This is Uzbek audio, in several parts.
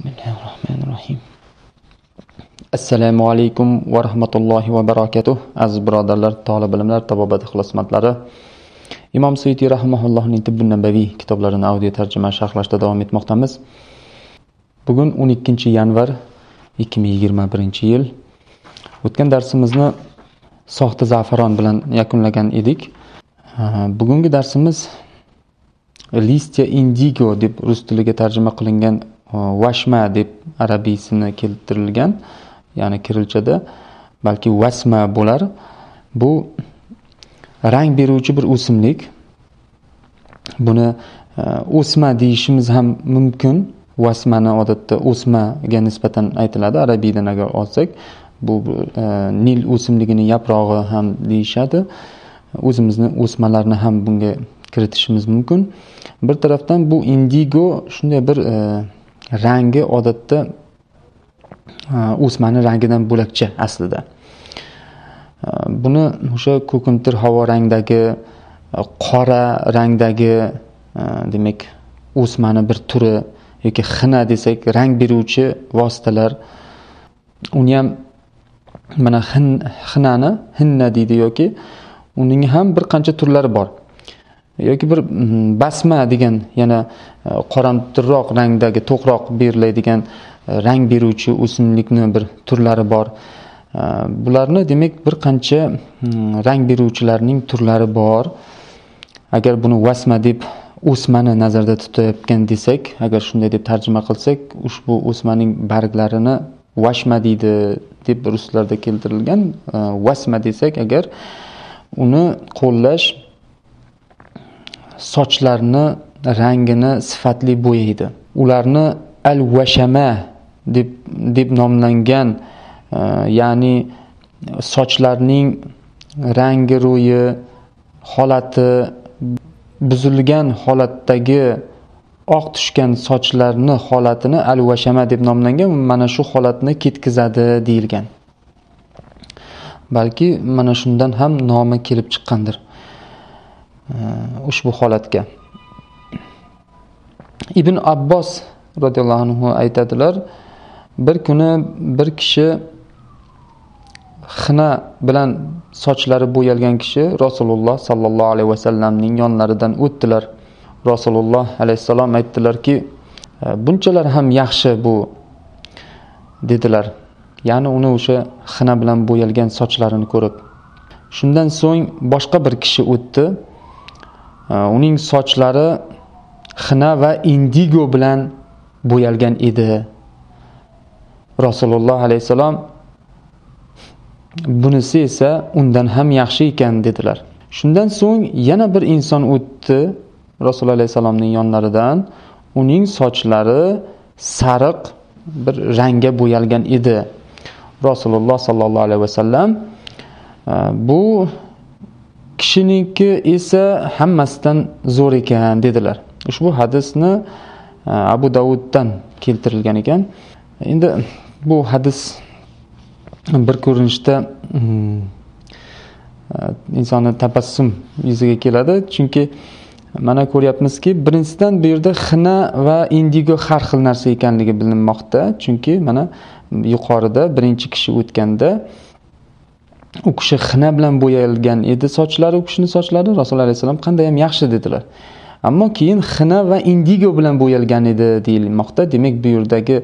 Bismillahirrohmanirrohim. Assalomu alaykum va rahmatullohi va barakatuh. Aziz birodarlar, talab ilmlar, tabobat ixlosmandlari. Imom Suyuti rahimahullohning Tibbun Nabaviy kitoblarini audio tarjima sharhlashda davom etmoqdamiz. Bugun 12-yanvar 2021-yil. O'tgan darsimizni soxta za'faron bilan yakunlagan edik. Bugungi darsimiz listya indigo deb rus tiliga tarjima qilingan vashma deb arabiysini keltirilgan ya'ni kirilchada balki vasma bo'lar. Bu rang beruvchi bir o'simlik. Buni e, o'sma deyishimiz ham mumkin. Vasmani odatda o'smaga nisbatan aytiladi arabiydan agar olsak. Bu e, nil o'simligini yaprog'i ham deyishadi. O'zimizni o'smalarni ham bunga kiritishimiz mumkin. Bir tarafdan bu indigo shunday bir e, rangi odatda e, o'smani rangidan bo'lakcha aslida. E, buni o'sha ko'kimtir havo rangdagi e, qora rangdagi demak o'smani bir turi yoki xina desak rang beruvchi vositalar uni ham mana xinani hinna deydi yoki uning ham bir qancha turlari bor. Yoki bir mm, basma degan yana e, qoramtirroq rangdagi to'qroq beriladigan e, rang beruvchi o'simlikni bir turlari bor. E, bularni demak bir qancha mm, rang beruvchilarning turlari bor. Agar buni vasma deb o'smani nazarda tutayotgan desak agar shunday deb tarjima qilsak ushbu o'smaning barglarini vashma deydi deb ruslarda keltirilgan vasma desak agar uni qo'llash sochlarni rangini sifatli bo'yaydi ularni al vashama deb deb nomlangan e, ya'ni sochlarning rangi ro'yi holati buzilgan holatdagi oq tushgan sochlarni holatini al vashama deb nomlangan mana shu holatni ketkazadi deyilgan. Balki mana shundan ham nomi kelib chiqqandir. Э, ushbu holatga. Ibn abbos roziyallohu anhu aytadilar bir kuni bir kishi xina bilan sochlari bo'yalgan kishi rasululloh sollallohu alayhi vasallamning yonlaridan o'tdilar. Rasululloh alayhissalom aytdilarki e, bunchalar ham yaxshi bu dedilar. Ya'ni uni o'sha xina bilan bo'yalgan sochlarini ko'rib. Shundan so'ng boshqa bir kishi o'tdi. Э, uning sochlari xina va indigo bilan bo'yalgan edi. Rasululloh alayhissalom bunisi esa undan ham yaxshi ekan dedilar. Shundan so'ng yana bir inson o'tdi rasululloh alayhissalomning yonlaridan. Uning sochlari sariq bir rangga bo'yalgan edi. Rasululloh sollallohu alayhi vasallam e, bu kishiniki esa hammasidan zo'r ekan dedilar. Ushbu hadisni e, abu davuddan keltirilgan ekan. Endi bu hadis bir ko'rinishda mm, e, insonni tabassum yuziga keladi. Chunki mana ko'ryapmizki birinchidan bu yerda xina va indigo har xil narsa ekanligi bilinmoqda. Chunki mana yuqorida birinchi kishi o'tganda u kishi xina bilan bo'yalgan edi sochlari u kishini sochlari. Rasululloh alayhissalom qandayyam yaxshi dedilar. Ammo keyin xina va indigo bilan bo'yalgan edi deyilmoqda. Demak bu yerdagi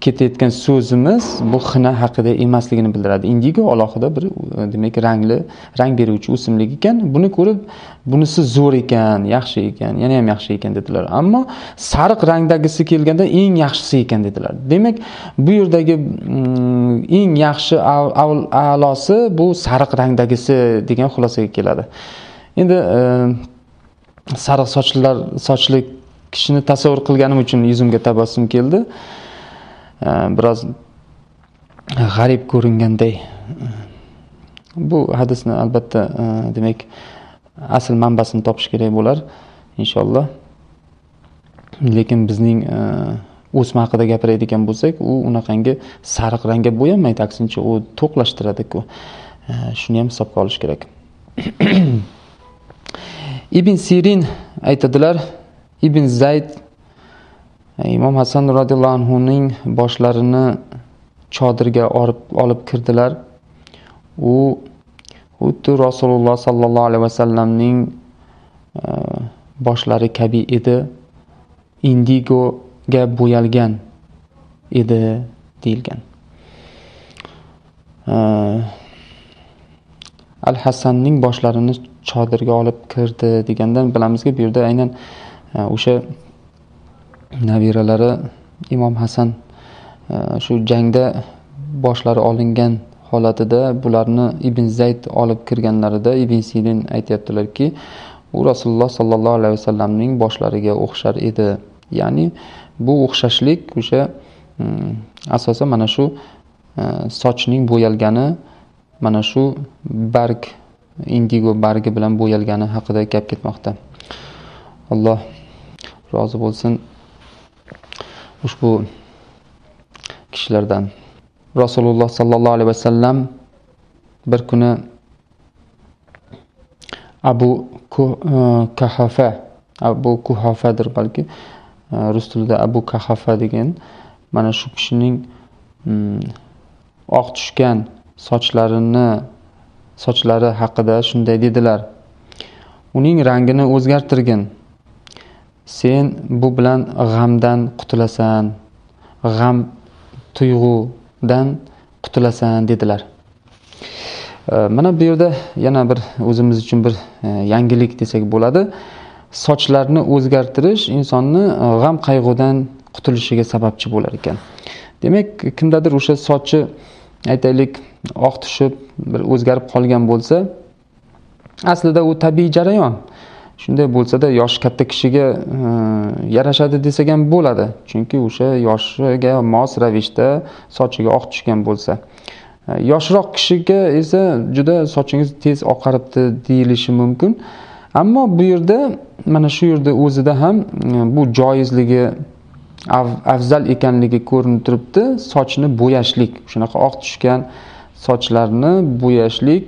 ketayotgan so'zimiz bu xina haqida emasligini bildiradi. Indigo alohida bir e, demak rangli rang beruvchi o'simlik ekan. Buni ko'rib bunisi zo'r ekan yaxshi ekan yana ham yaxshi ekan dedilar. Ammo sariq rangdagisi kelganda eng yaxshisi ekan dedilar. Demak bu yerdagi mm, eng yaxshi a'losi bu sariq rangdagisi degan xulosaga keladi. Endi e, sariq sochlilar sochli kishini tasavvur qilganim uchun yuzimga tabassum keldi. Biroz e, g'arib ko'ringanday. Bu hadisni albatta e, demak asl manbasini topish kerak bo'lar inshaalloh. Lekin bizning e, o'sma haqida gapiradigan bo'lsak u unaqangi sariq rangga bo'yanmaydi aksincha u to'qlashtiradiku. Shuni ham hisobga olish kerak. Ibn sirin aytadilar ibn zayd e, imom hasan roziyallohu anhuning boshlarini chodirga olib kirdilar. U xuddi rasululloh sollallohu alayhi vasallamning e, boshlari kabi edi. Indigoga bo'yalgan edi deyilgan. E, Al hasanning boshlarini chodirga olib kirdi degandan bilamizki bu yerda aynan Э, o'sha nabiralari imom hasan э, shu jangda boshlari olingan holatida bularni ibn zayd olib kirganlarida ibn sinin aytyaptilarki u rasululloh sollallohu alayhi vasallamning boshlariga o'xshar edi. Ya'ni bu o'xshashlik o'sha mm, asosan mana shu e, sochning bo'yalgani mana shu barg indigo bargi bilan bo'yalgani haqida gap ketmoqda. Alloh rozi bo'lsin. Ushbu kishilardan. Rasululloh sollallohu alayhi vasallam bir kuni abu e, kahafa abu kuhafadir balki e, rus tilida abu kahafa degan mana shu kishining oq tushgan sochlarini sochlari haqida shunday dedilar. Uning rangini o'zgartirgin. Sen bu bilan g'amdan qutulasan g'am tuyg'udan qutulasan dedilar. Mana bu yerda yana bir o'zimiz uchun bir e, yangilik desak bo'ladi. Sochlarni o'zgartirish insonni e, g'am qayg'udan qutulishiga sababchi bo'lar ekan. Demak kimdadir o'sha sochi aytaylik oq tushib bir o'zgarib qolgan bo'lsa aslida u tabiiy jarayon. Shunday bo'lsada yoshi katta kishiga e, yarashadi desak ham bo'ladi. Chunki o'sha yoshiga mos ravishda sochiga oq tushgan bo'lsa. E, yoshroq kishiga esa juda sochingiz tez oqaribdi deyilishi mumkin. Ammo bu yerda mana shu yerda o'zida ham e, bu joizligi afzal ekanligi ko'rinib turibdi sochni bo'yashlik shunaqa oq tushgan sochlarni bo'yashlik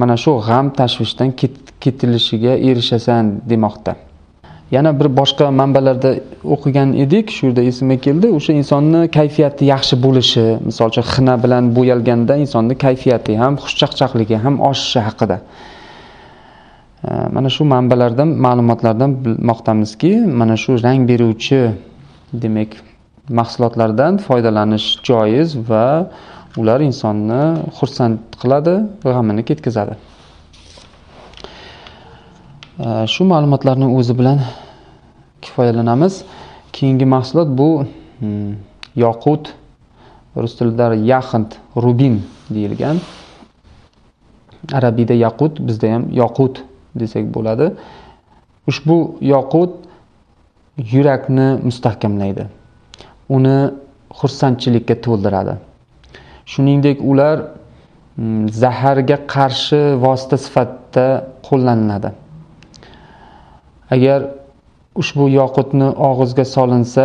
mana shu g'am tashvishdan ketilishiga erishasan demoqda. Yana bir boshqa manbalarda o'qigan edik shu yerda esimga keldi o'sha insonni kayfiyati yaxshi bo'lishi misol uchun xina bilan bo'yalganda insonni kayfiyati ham xushchaqchaqligi ham oshishi haqida. Mana shu manbalardan ma'lumotlardan bilmoqdamizki mana shu rang beruvchi demak mahsulotlardan foydalanish joiz va ular insonni xursand qiladi g'amini ketkazadi. Shu ma'lumotlarni o'zi bilan kifoyalanamiz. Keyingi mahsulot bu hmm, yoqut rus tilida yaxint rubin deyilgan. Arabiyda yaqut bizda ham yoqut desak bo'ladi. Ushbu yoqut yurakni mustahkamlaydi. Uni xursandchilikka to'ldiradi. Shuningdek ular hmm, zaharga qarshi vosita sifatida qo'llaniladi. Agar ushbu yoqutni og'izga solinsa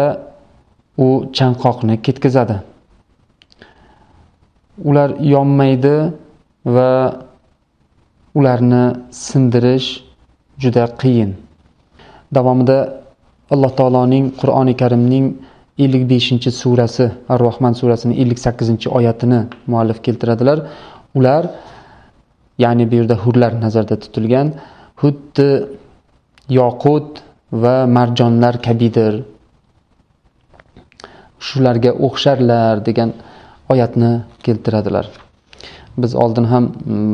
u chanqoqni ketkazadi. Ular yonmaydi va ularni sindirish juda qiyin. Davomida alloh taoloning qur'oni karimning ellik beshinchi surasi ar rohman surasini ellik sakkizinchi oyatini muallif keltiradilar. Ular ya'ni bu yerda hurlar nazarda tutilgan xuddi yoqut va marjonlar kabidir. Shularga o'xsharlar degan oyatni keltiradilar. Biz oldin ham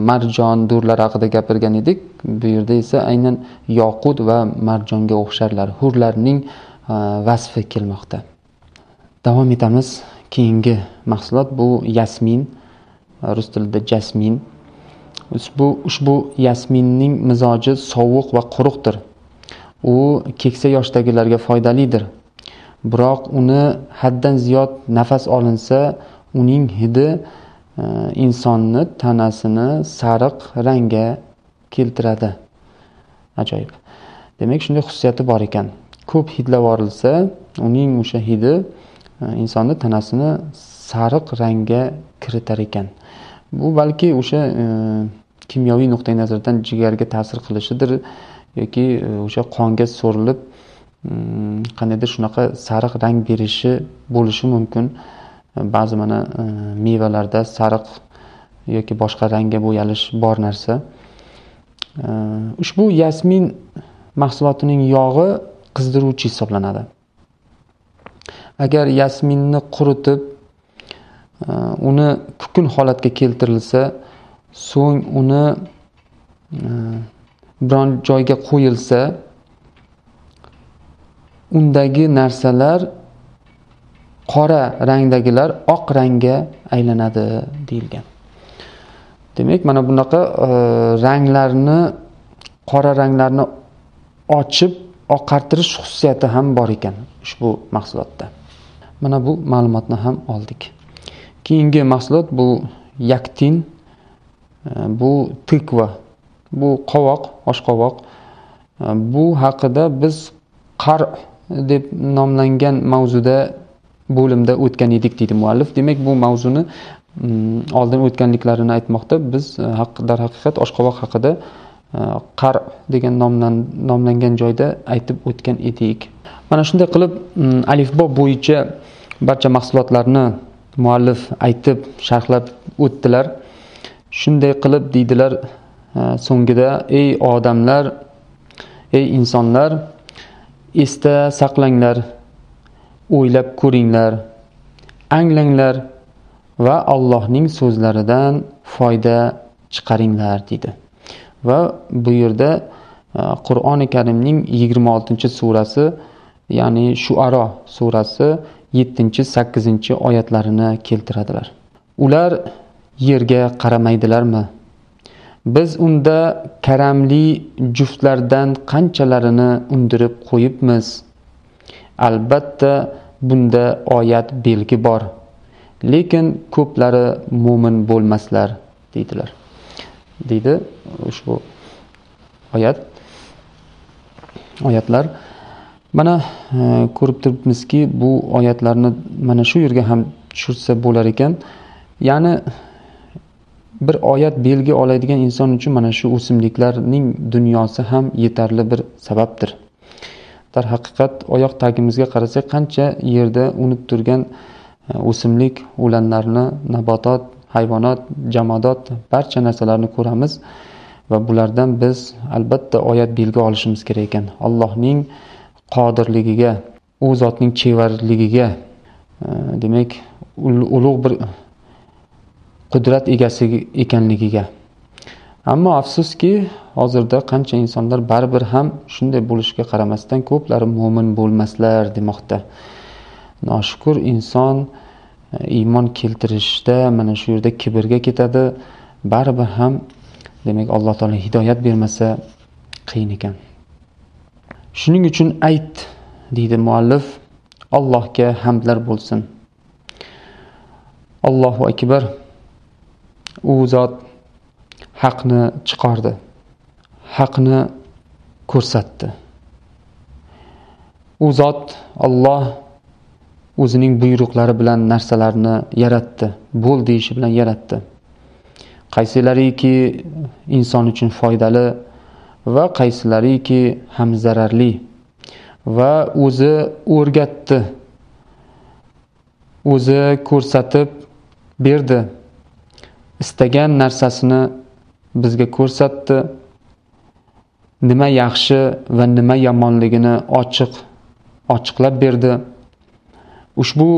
marjon durlar haqida gapirgan edik. Bu yerda esa aynan yoqut va marjonga o'xsharlar. Hurlarning e, vasfi kelmoqda. Davom etamiz. Keyingi mahsulot bu yasmin rus tilida jasmin. Ushbu ushbu yasminning mizoji sovuq va quruqdir. U keksa yoshdagilarga foydalidir. Biroq uni haddan ziyod nafas olinsa uning hidi e, insonni tanasini sariq rangga keltiradi. Ajoyib. Demak shunday xususiyati bor ekan. Ko'p hidlab yuborilsa uning o'sha hidi e, insonni tanasini sariq rangga kiritar ekan. Bu balki o'sha e, kimyoviy nuqtai nazardan jigarga ta'sir qilishidir. Yoki e, o'sha qonga so'rilib mm, qandaydir shunaqa sariq rang berishi bo'lishi mumkin. Ba'zi mana e, mevalarda sariq yoki boshqa rangga bo'yalish bor narsa. E, ushbu yasmin mahsulotining yog'i qizdiruvchi hisoblanadi. Agar yasminni quritib uni kukun holatga keltirilsa so'ng uni biron joyga qo'yilsa undagi narsalar qora rangdagilar oq rangga aylanadi deyilgan. Demak mana bunaqa e, ranglarni qora ranglarni ochib oqartirish xususiyati ham bor ekan ushbu mahsulotda. Mana bu ma'lumotni ham oldik. Keyingi mahsulot bu yaktin e, bu tikva bu qovoq oshqovoq e, bu haqida biz qar deb nomlangan mavzuda bo'limda o'tgan edik deydi muallif. Demak bu mavzuni mm, oldin o'tganliklarini aytmoqda. Biz e, darhaqiqat oshqovoq haqida e, qar degan nomlangan joyda aytib o'tgan edik. Mana shunday qilib mm, alifbo bo'yicha barcha mahsulotlarni muallif aytib sharhlab o'tdilar. Shunday qilib deydilar so'ngida ey odamlar ey insonlar esda saqlanglar o'ylab ko'ringlar anglanglar va allohning so'zlaridan foyda chiqaringlar deydi va bu yerda qur'oni karimning yigirma oltinchi surasi ya'ni shuaro surasi yettinchi sakkizinchi oyatlarini keltiradilar. Ular yerga qaramaydilarmi? Biz unda karamli juftlardan qanchalarini undirib qo'yibmiz? Albatta bunda oyat belgi bor. Lekin ko'plari mo'min bo'lmaslar deydilar. Deydi ushbu oyat. Oyatlar. Mana e, ko'rib turibmizki bu oyatlarni mana shu yerga ham tushirsa bo'lar ekan. Ya'ni bir oyat belgi oladigan inson uchun mana shu o'simliklarning dunyosi ham yetarli bir sababdir. Darhaqiqat oyoq tagimizga qarasak qancha yerda unib turgan e, o'simlik o'lanlarni nabotot hayvonot jamoadot barcha narsalarni ko'ramiz va bulardan biz albatta oyat belgi olishimiz kerak ekan. Allohning qodirligiga u zotning chevarligiga e, demak ulug' bir qudrat egasi ekanligiga. Ammo afsuski hozirda qancha insonlar baribir ham shunday bo'lishiga qaramasdan ko'plari mo'min bo'lmaslar demoqda. Noshukur inson e, iymon keltirishda mana shu yerda kibrga ketadi baribir ham demak alloh taolo hidoyat bermasa qiyin ekan. Shuning uchun ayt deydi muallif allohga hamdlar bo'lsin. Allohu akbar. U zot haqni chiqardi haqni ko'rsatdi. U zot Alloh o'zining buyruqlari bilan narsalarni yaratdi bo'l deyishi bilan yaratdi. Qaysilariki inson uchun foydali va qaysilariki ham zararli va o'zi o'rgatdi o'zi ko'rsatib berdi. Istagan narsasini bizga ko'rsatdi. Nima yaxshi va nima yomonligini ochiq ochiqlab berdi. Ushbu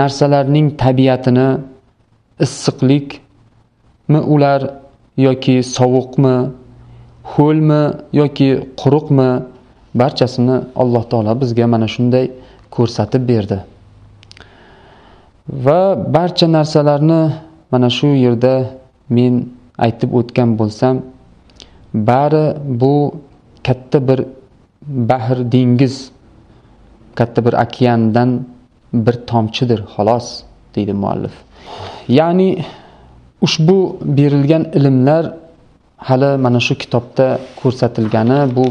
narsalarning tabiatini issiqlikmi ular yoki sovuqmi ho'lmi yoki quruqmi barchasini alloh taolo bizga mana shunday ko'rsatib berdi. Va barcha narsalarni mana shu yerda men aytib o'tgan bo'lsam bari bu katta bir bahr dengiz katta bir okeandan bir tomchidir xolos deydi muallif. Ya'ni ushbu berilgan ilmlar hali mana shu kitobda ko'rsatilgani bu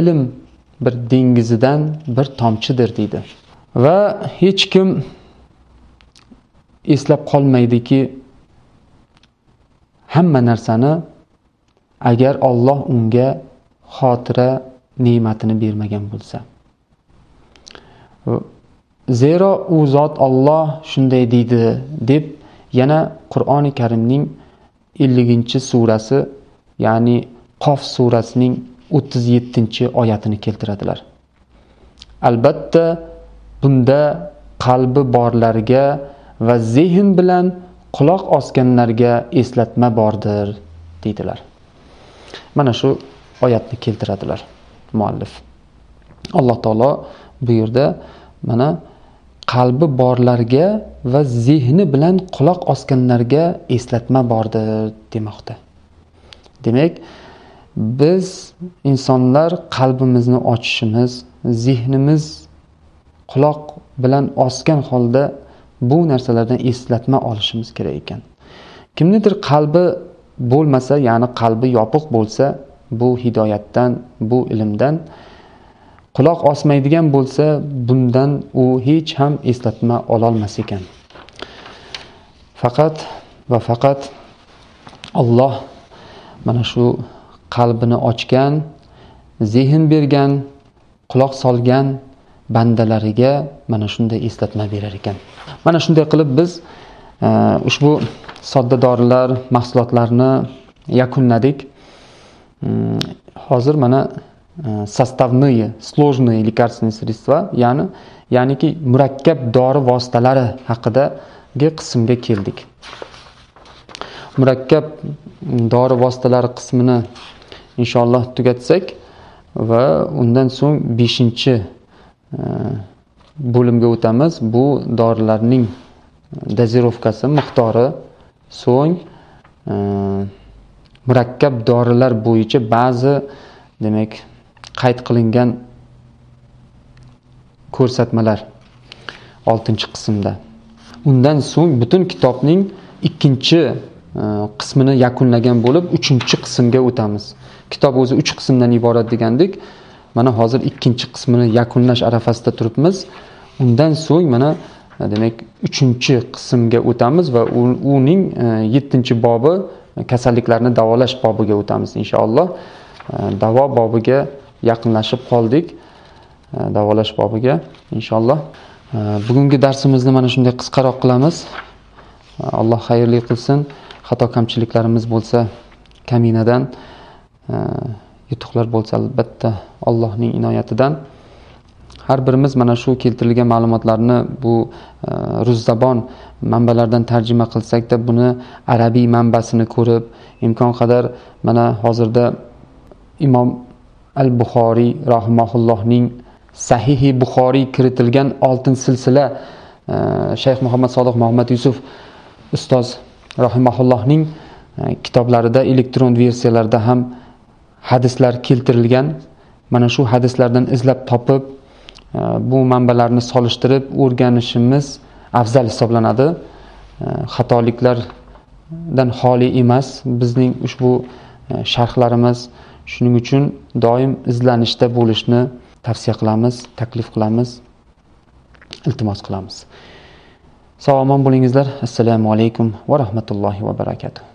ilm bir dengizidan bir tomchidir deydi. Va hech kim eslab qolmaydiki hamma narsani agar Alloh unga xotira ne'matini bermagan bo'lsa zero u zot Alloh shunday deydi deb yana Qur'oni Karimning 50 surasi ya'ni Qof surasining 37-oyatini keltiradilar. Albatta bunda qalbi borlarga va zehn bilan quloq osganlarga eslatma bordir deydilar. Mana shu oyatni keltiradilar muallif. Alloh taolo bu yerda mana qalbi borlarga va zehni bilan quloq osganlarga eslatma bordir demoqda. Demak, biz insonlar qalbimizni ochishimiz, zehnimiz quloq bilan osgan holda bu narsalardan eslatma olishimiz kerak ekan. Kimnidir qalbi bo'lmasa, ya'ni qalbi yopiq bo'lsa, bu hidoyatdan, bu ilmdan quloq osmaydigan bo'lsa, bundan u hech ham eslatma ololmas ekan. Faqat va faqat Alloh mana shu qalbini ochgan, zehn bergan, quloq solgan bandalariga mana shunday eslatma berar ekan. Mana shunday qilib biz e, ushbu sodda dorilar mahsulotlarni yakunladik. Mm, hozir mana e, составные сложные лекарственные средства ya'ni ya'niki murakkab dori vositalari haqidagi qismga keldik. Murakkab dori vositalari qismini inshaalloh tugatsak va undan so'ng 5 bo'limga o'tamiz. Bu dorilarning dozirovkasi miqdori, so'ng e, murakkab dorilar bo'yicha ba'zi demak qayd qilingan ko'rsatmalar 6-qismda. Undan so'ng butun kitobning ikkinchi e, qismini yakunlagan bo'lib, 3-qismga o'tamiz. Kitob o'zi 3 qismdan iborat degandik. mana hozir ikkinchi qismini yakunlash arafasida turibmiz undan so'ng mana e, demak uchinchi qismga o'tamiz va uning e, yettinchi bobi e, kasalliklarni davolash bobiga o'tamiz inshaalloh. Davo bobiga yaqinlashib qoldik. Davolash bobiga inshaalloh. Bugungi darsimizni mana shunday qisqaroq qilamiz. Alloh xayrli qilsin. Xato kamchiliklarimiz bo'lsa kaminadan yutuqlar bo'lsa albatta Allohning inoyatidan. Har birimiz mana shu keltirilgan ma'lumotlarni bu e, manbalardan tarjima qilsakda buni arabiy manbasini ko'rib imkon qadar mana hozirda imom al buxoriy rahimaullohning sahihi buxoriy kiritilgan oltin silsila e, shayx muhammad sodiq muhammad yusuf ustoz rahimaullohning e, kitoblarida elektron versiyalarda ham hadislar keltirilgan. Mana shu hadislardan izlab topib bu manbalarni solishtirib o'rganishimiz afzal hisoblanadi. Xatoliklardan xoli emas bizning ushbu e, sharhlarimiz shuning uchun doim izlanishda bo'lishni tavsiya qilamiz taklif qilamiz iltimos qilamiz. Sog' omon bo'lingizlar. Assalomu alaykum va rahmatullohi va barakatuh.